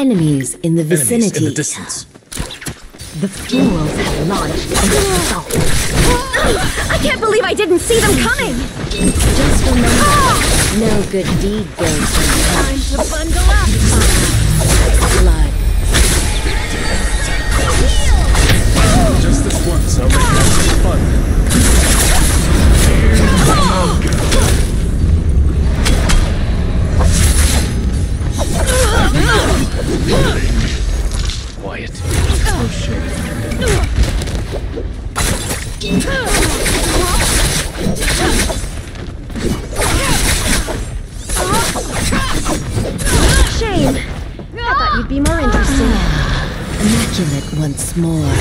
Enemies in the Enemies vicinity. in the distance. The fools have launched an assault. I can't believe I didn't see them coming! Just remember, no good deed goes Time unpunished. to bundle up! Once more.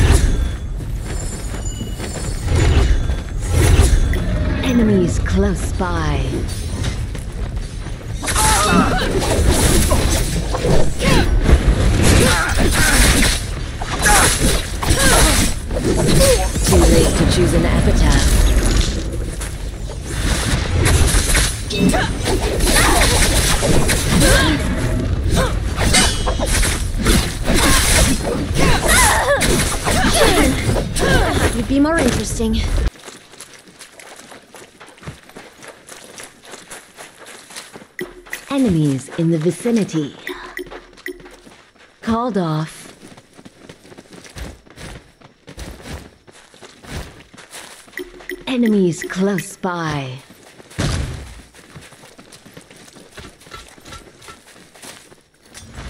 Enemies close by. Too late to choose an epitaph. Be more interesting. Enemies in the vicinity. Called off. Enemies close by.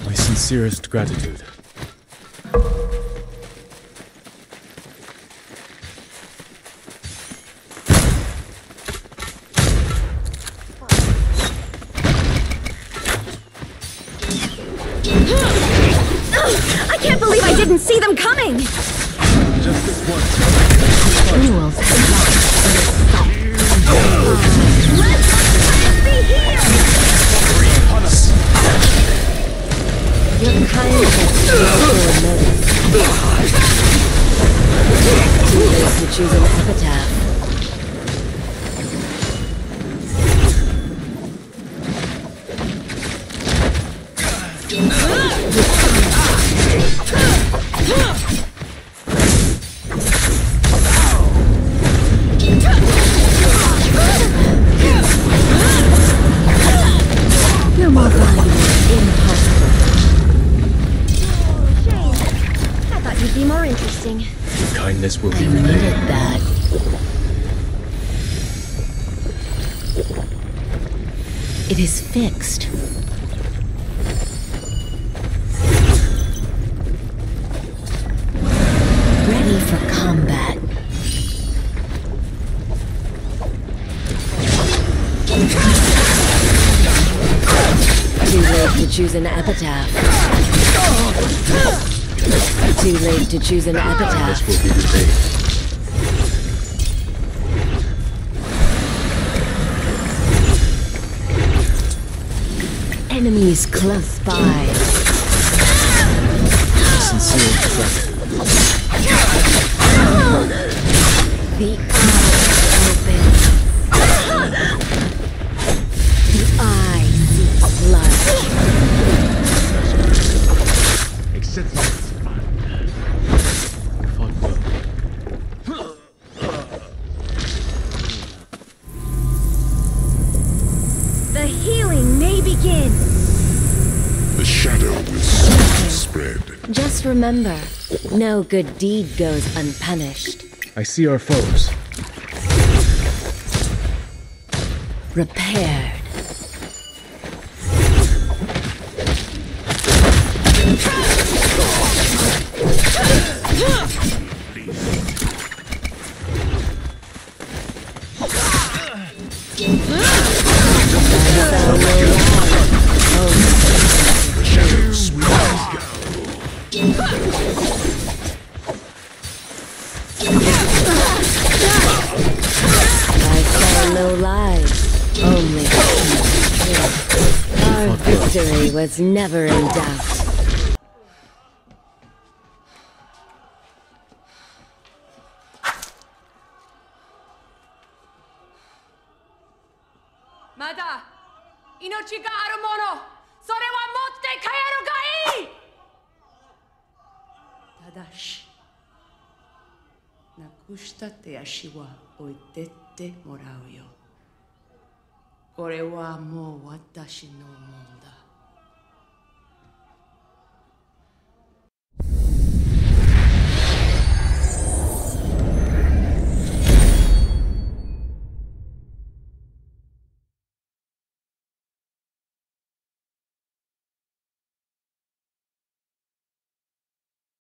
My sincerest gratitude. Didn't see them coming! Just this once. Too late to choose an epitaph. Interesting. Your kindness will be I needed that. It is fixed. Ready for combat. Too late to choose an epitaph. Too late to choose an epitaph. Kindness will be repaid. Enemies close by. Sincere gratitude. The Just remember, no good deed goes unpunished. I see our foes. Repaired. The victory was never in doubt. Mada, 命があるもの、それは持って帰るがいい Hadashi. Nakushita te ashi wa oitete morau yo. これはもう私のもんだ。